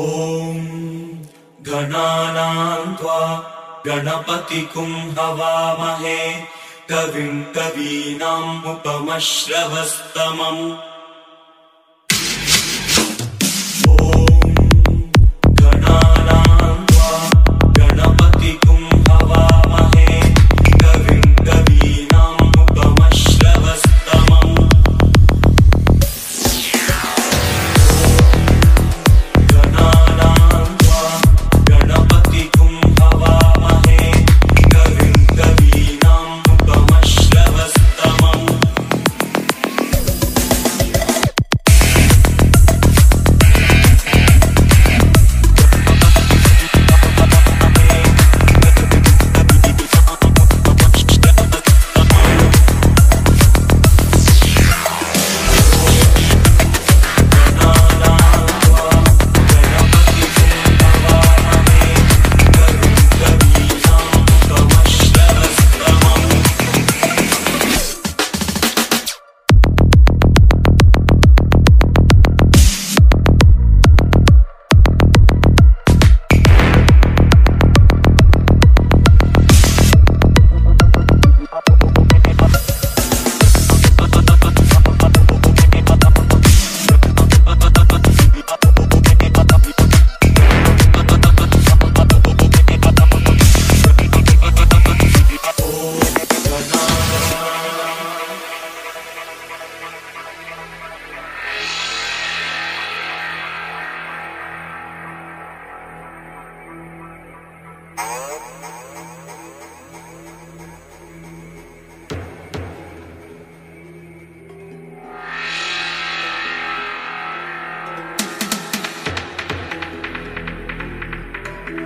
ॐ गणानाम् त्वा गणपतिकुम् हवामहे कविम् कवीनाम् उपमश्रवस्तमम्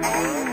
Let's